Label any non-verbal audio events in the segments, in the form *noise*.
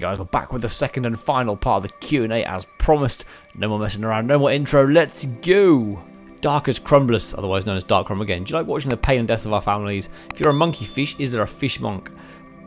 guys, we're back with the second and final part of the Q&A as promised. No more messing around, no more intro, let's go! Darkest Crumblers, otherwise known as Dark Crumb again. Do you like watching the pain and death of our families? If you're a monkey fish, is there a fish monk?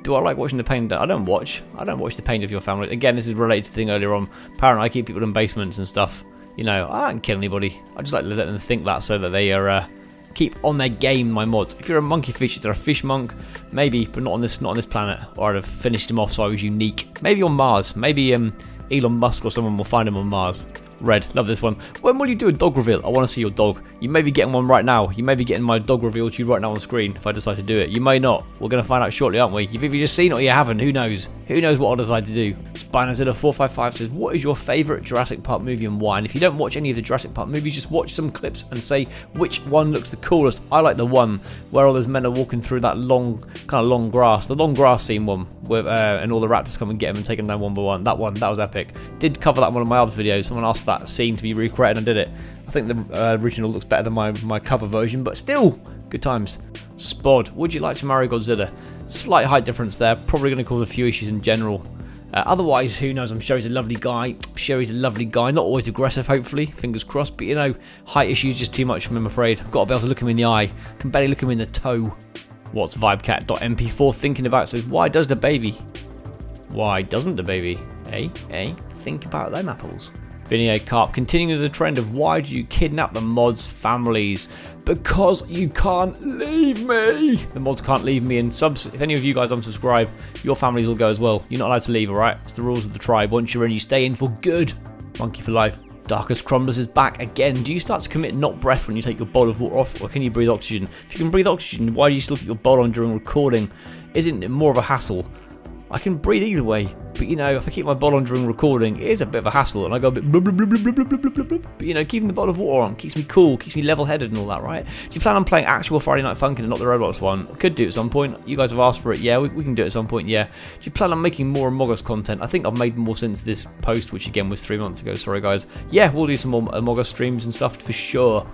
Do I like watching the pain? I don't watch. I don't watch the pain of your family. Again, this is related to the thing earlier on. Apparently, I keep people in basements and stuff. You know, I don't kill anybody. I just like to let them think that so that they are uh, keep on their game, my mods. If you're a monkey fish, is there a fish monk? Maybe, but not on this not on this planet. Or I'd have finished him off so I was unique. Maybe on Mars. Maybe um, Elon Musk or someone will find him on Mars. Red, love this one. When will you do a dog reveal? I want to see your dog. You may be getting one right now. You may be getting my dog reveal to you right now on screen if I decide to do it. You may not. We're going to find out shortly, aren't we? You've either just seen it or you haven't. Who knows? Who knows what I'll decide to do? Spinozilla455 says, What is your favourite Jurassic Park movie and why? And if you don't watch any of the Jurassic Park movies, just watch some clips and say which one looks the coolest. I like the one where all those men are walking through that long, kind of long grass. The long grass scene one, with, uh, and all the raptors come and get them and take them down one by one. That one, that was epic. Did cover that in one of my other videos. Someone asked that scene to be recreated and did it. I think the uh, original looks better than my, my cover version, but still, good times. Spod, would you like to marry Godzilla? Slight height difference there, probably going to cause a few issues in general. Uh, otherwise, who knows, I'm sure he's a lovely guy. I'm sure he's a lovely guy, not always aggressive, hopefully, fingers crossed, but you know, height issues just too much for him, I'm afraid. I've got to be able to look him in the eye, can barely look him in the toe. What's Vibecat.mp4 thinking about says, why does the baby? Why doesn't the baby? Eh? Eh? Think about them apples. Vinny Carp continuing the trend of why do you kidnap the mods' families? Because you can't leave me! The mods can't leave me and subs if any of you guys unsubscribe, your families will go as well. You're not allowed to leave, alright? It's the rules of the tribe. Once you're in, you stay in for good. Monkey for life. Darkest Crumblers is back again. Do you start to commit not breath when you take your bowl of water off, or can you breathe oxygen? If you can breathe oxygen, why do you still keep your bowl on during recording? Isn't it more of a hassle? I can breathe either way, but you know, if I keep my bottle on during recording, it is a bit of a hassle, and I go a bit blah, blah, blah. But you know, keeping the bottle of water on keeps me cool, keeps me level-headed and all that, right? Do you plan on playing actual Friday Night Funkin' and not the Roblox one? Could do at some point. You guys have asked for it, yeah, we, we can do it at some point, yeah. Do you plan on making more Among content? I think I've made more since this post, which again was three months ago, sorry guys. Yeah, we'll do some more uh, Among Us streams and stuff for sure.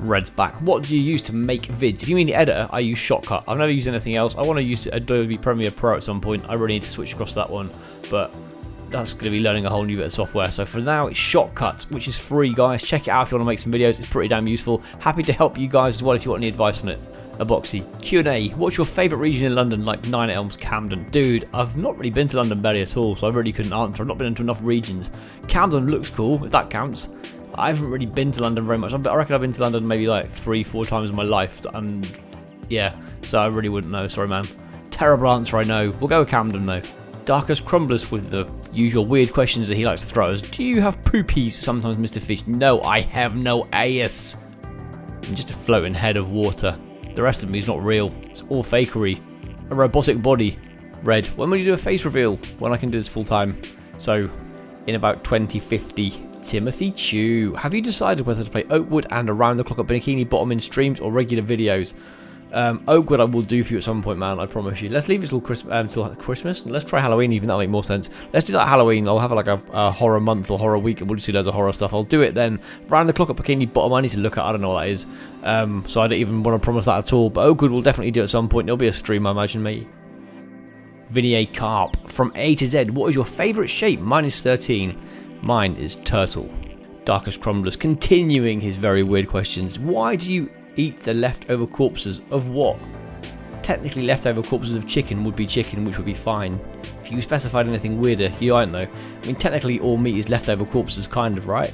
Red's back. What do you use to make vids? If you mean the editor, I use Shotcut. I've never used anything else. I want to use Adobe Premiere Pro at some point. I really need to switch across that one, but that's going to be learning a whole new bit of software. So for now, it's Shotcut, which is free, guys. Check it out if you want to make some videos. It's pretty damn useful. Happy to help you guys as well if you want any advice on it. A boxy. Q&A. What's your favourite region in London, like Nine Elms, Camden? Dude, I've not really been to London barely at all, so I really couldn't answer. I've not been into enough regions. Camden looks cool, if that counts. I haven't really been to London very much. I reckon I've been to London maybe like three, four times in my life. And yeah, so I really wouldn't know. Sorry, man. Terrible answer, I know. We'll go with Camden, though. Darkest Crumblers with the usual weird questions that he likes to throw us. Do you have poopies sometimes, Mr. Fish? No, I have no ass. I'm just a floating head of water. The rest of me is not real. It's all fakery. A robotic body. Red. When will you do a face reveal? When I can do this full time. So, in about 2050. Timothy Chew. Have you decided whether to play Oakwood and Around the Clock at Bikini Bottom in streams or regular videos? Um, Oakwood I will do for you at some point, man. I promise you. Let's leave it till, um, till Christmas. Let's try Halloween even. That'll make more sense. Let's do that Halloween. I'll have like a, a, horror month or horror week and we'll just do loads of horror stuff. I'll do it then. Round the Clock at Bikini Bottom I need to look at. I don't know what that is. Um, so I don't even want to promise that at all. But Oakwood will definitely do it at some point. It'll be a stream, I imagine, mate. Vinny A. Carp. From A to Z, what is your favourite shape? Mine is 13. Mine is turtle. Darkest Crumblers continuing his very weird questions. Why do you eat the leftover corpses of what? Technically leftover corpses of chicken would be chicken which would be fine. If you specified anything weirder, you don't know. I mean technically all meat is leftover corpses kind of, right?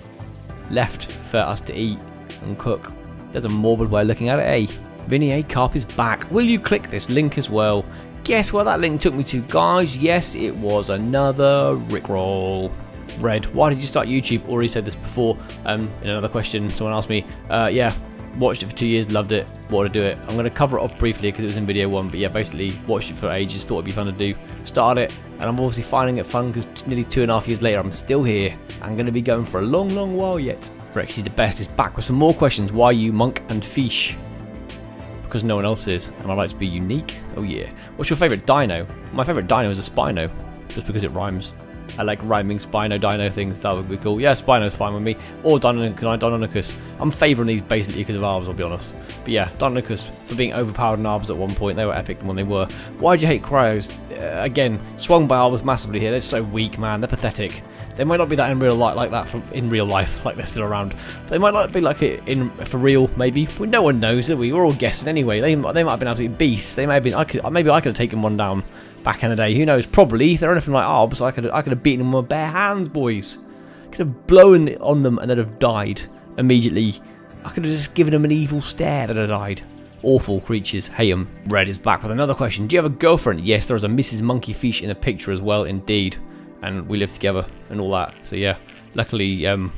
Left for us to eat and cook. There's a morbid way of looking at it, eh? Vinny A. Carp is back. Will you click this link as well? Guess where that link took me to, guys? Yes, it was another Rickroll. Red, why did you start YouTube? Already said this before um, in another question. Someone asked me. Uh, yeah, watched it for two years, loved it, wanted to do it. I'm going to cover it off briefly because it was in video one, but yeah, basically watched it for ages, thought it'd be fun to do. Started it, and I'm obviously finding it fun because nearly two and a half years later, I'm still here. I'm going to be going for a long, long while yet. Rexy the best is back with some more questions. Why you monk and fish? Because no one else is, and I like to be unique. Oh yeah. What's your favourite dino? My favourite dino is a Spino, just because it rhymes. I like rhyming Spino Dino things. That would be cool. Yeah, Spino's fine with me. Or Deinonychus. I'm favouring these basically because of arbs, I'll be honest. But yeah, Deinonychus for being overpowered in arbs at one point. They were epic when they were. Why do you hate cryos? Uh, again, swung by arbs massively here. They're so weak, man. They're pathetic. They might not be that in real life, like that in real life, *laughs* like they're still around. They might not be like it in for real, maybe. But no one knows, that we? We're all guessing anyway. They they might have been absolute beasts. They may have been. I could maybe I could have taken one down back in the day. Who knows? Probably. If they're anything like Arbs, I could I could have beaten them with bare hands, boys. Could have blown on them and they'd have died immediately. I could have just given them an evil stare that had died. Awful creatures. Hate them. Red is back with another question. Do you have a girlfriend? Yes, there is a Mrs. Monkeyfish in the picture as well, indeed and we live together and all that. So yeah, luckily um,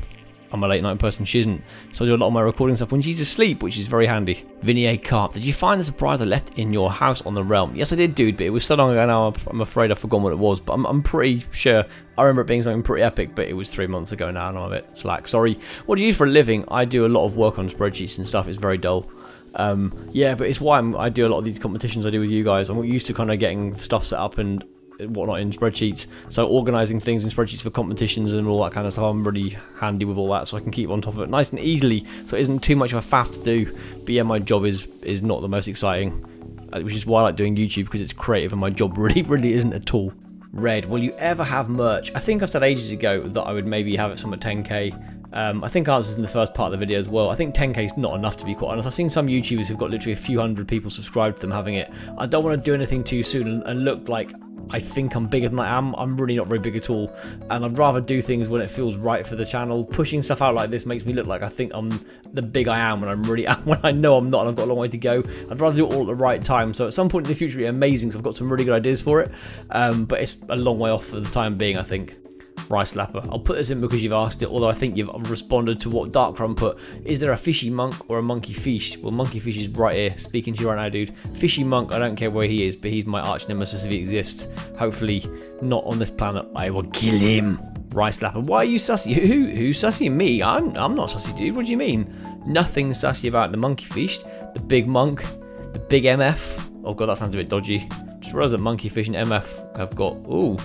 I'm a late night person. She isn't, so I do a lot of my recording stuff when she's asleep, which is very handy. Vinny A. Carp, did you find the surprise I left in your house on the realm? Yes, I did, dude, but it was so long ago now, I'm afraid I've forgotten what it was, but I'm, I'm pretty sure I remember it being something pretty epic, but it was three months ago now, and I'm a bit slack. Sorry. What do you do for a living? I do a lot of work on spreadsheets and stuff. It's very dull. Um, yeah, but it's why I'm, i do a lot of these competitions I do with you guys. I'm used to kind of getting stuff set up and whatnot in spreadsheets. So organising things in spreadsheets for competitions and all that kind of stuff, I'm really handy with all that, so I can keep on top of it nice and easily. So it isn't too much of a faff to do. But yeah, my job is is not the most exciting, uh, which is why I like doing YouTube because it's creative, and my job *laughs* really really isn't at all. Red, will you ever have merch? I think I said ages ago that I would maybe have it some at 10k. Um, I think answers in the first part of the video as well. I think 10k is not enough to be quite honest. I've seen some YouTubers who've got literally a few hundred people subscribed to them having it. I don't want to do anything too soon and, and look like I think I'm bigger than I am. I'm really not very big at all. And I'd rather do things when it feels right for the channel. Pushing stuff out like this makes me look like I think I'm the big I am when I'm really *laughs* when I know I'm not and I've got a long way to go. I'd rather do it all at the right time. So at some point in the future it'll be amazing because I've got some really good ideas for it. Um, but it's a long way off for the time being, I think. Rice Lapper. I'll put this in because you've asked it, although I think you've responded to what Dark Darkrum put. Is there a fishy monk or a monkey fish? Well, monkey fish is right here, speaking to you right now, dude. Fishy monk, I don't care where he is, but he's my arch nemesis if he exists. Hopefully, not on this planet. I will kill him. Rice Lapper. Why are you sussy? Who, who's sussy? Me? I'm, I'm not sussy, dude. What do you mean? Nothing sussy about the monkey fish, the big monk, the big MF. Oh god, that sounds a bit dodgy. Just realised that monkey fish and MF have got. Ooh.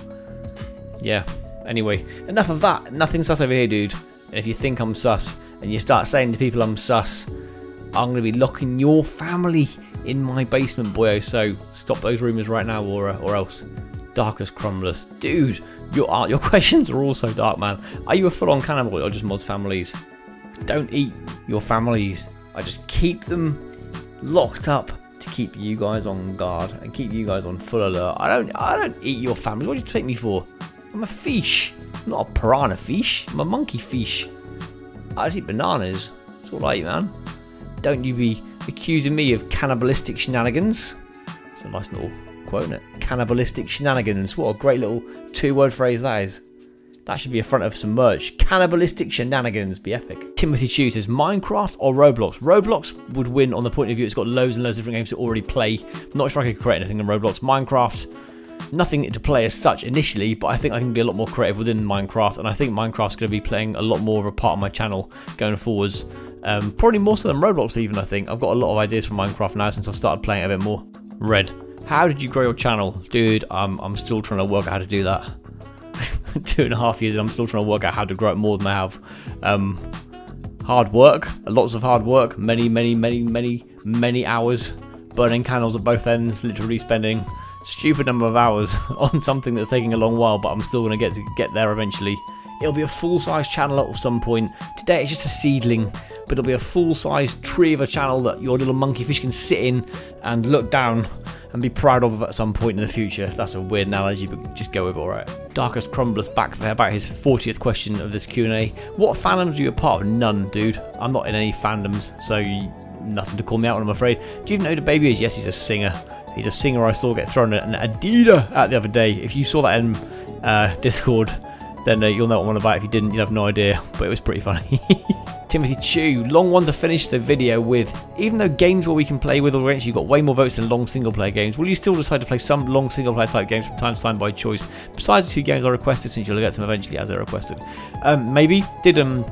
Yeah, Anyway, enough of that. Nothing sus over here, dude. And if you think I'm sus, and you start saying to people I'm sus, I'm going to be locking your family in my basement, boyo. So stop those rumours right now, or, uh, or else. Darkest Crumblers. Dude, your, uh, your *laughs* questions are all so dark, man. Are you a full-on cannibal or just mods families? Don't eat your families. I just keep them locked up to keep you guys on guard and keep you guys on full alert. I don't I don't eat your families. What do you take me for? I'm a fish. I'm not a piranha fish. I'm a monkey fish. I just eat bananas. That's all I eat, man. Don't you be accusing me of cannibalistic shenanigans. It's a nice little quote, isn't it? Cannibalistic shenanigans. What a great little two-word phrase that is. That should be a front of some merch. Cannibalistic shenanigans. Be epic. Timothy Chu says, Minecraft or Roblox? Roblox would win on the point of view it's got loads and loads of different games to already play. not sure I could create anything in Roblox. Minecraft nothing to play as such initially, but I think I can be a lot more creative within Minecraft, and I think Minecraft's going to be playing a lot more of a part of my channel going forwards. Um, probably more so than Roblox even, I think. I've got a lot of ideas for Minecraft now since I've started playing it a bit more. Red. How did you grow your channel? Dude, I'm, I'm still trying to work out how to do that. *laughs* Two and a half years and I'm still trying to work out how to grow it more than I have. Um, hard work, lots of hard work, many, many, many, many, many hours burning candles at both ends, literally spending stupid number of hours *laughs* on something that's taking a long while, but I'm still going to get to get there eventually. It'll be a full-size channel at some point. Today it's just a seedling, but it'll be a full-size tree of a channel that your little monkey fish can sit in and look down and be proud of at some point in the future. That's a weird analogy, but just go with it, alright. Darkest Crumblers back there about his 40th question of this Q&A. What fandoms are you a part of? None, dude. I'm not in any fandoms, so nothing to call me out on, I'm afraid. Do you even know who the baby is? Yes, he's a singer. He's a singer I saw get thrown an Adidas at the other day. If you saw that in uh, Discord, then uh, you'll know what I'm on about. If you didn't, you'll have no idea. But it was pretty funny. *laughs* Timothy Chu, long one to finish the video with. Even though games where we can play with or against you got way more votes than long single player games, will you still decide to play some long single player type games from time to time by choice? Besides the two games I requested, since you'll get them eventually as they're requested. Um, maybe. Did um,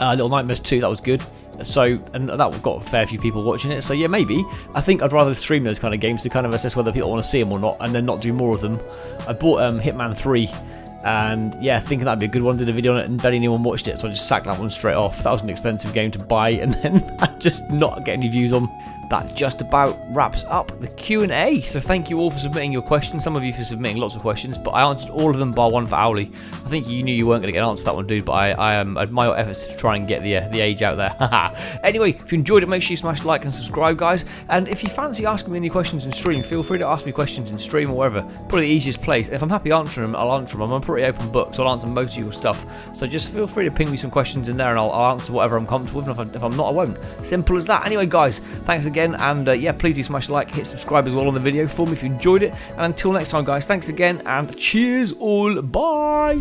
uh, Little Nightmares 2, that was good. So, and that got a fair few people watching it. So yeah, maybe. I think I'd rather stream those kind of games to kind of assess whether people want to see them or not, and then not do more of them. I bought um, Hitman 3 and yeah, thinking that'd be a good one. Did a video on it, and barely anyone watched it, so I just sacked that one straight off. That was an expensive game to buy, *laughs* and then I *laughs* just not get any views on that just about wraps up the Q&A. So thank you all for submitting your questions. Some of you for submitting lots of questions, but I answered all of them bar one for Owly. I think you knew you weren't going to get an answer to that one, dude, but I, I um, admire your efforts to try and get the, uh, the age out there. *laughs* anyway, if you enjoyed it, make sure you smash like and subscribe, guys. And if you fancy asking me any questions in stream, feel free to ask me questions in stream or wherever. Probably the easiest place. If I'm happy answering them, I'll answer them. I'm a pretty open book, so I'll answer most of your stuff. So just feel free to ping me some questions in there, and I'll, I'll answer whatever I'm comfortable with. And if, I, if I'm not, I won't. Simple as that. Anyway, guys, thanks again, and uh, yeah, please do smash like, hit subscribe as well on the video for me if you enjoyed it. And until next time, guys, thanks again, and cheers all. Bye.